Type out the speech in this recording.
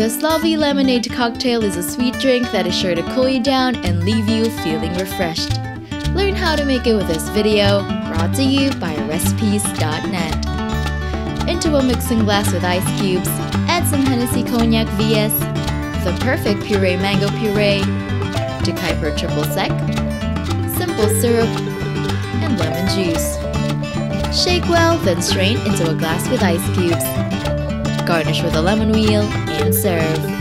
This lovely lemonade cocktail is a sweet drink that is sure to cool you down and leave you feeling refreshed. Learn how to make it with this video, brought to you by recipes.net. Into a mixing glass with ice cubes, add some Hennessy Cognac VS, the perfect puree mango puree, DeKuyper triple sec, simple syrup, and lemon juice. Shake well, then strain into a glass with ice cubes. Garnish with a lemon wheel and serve.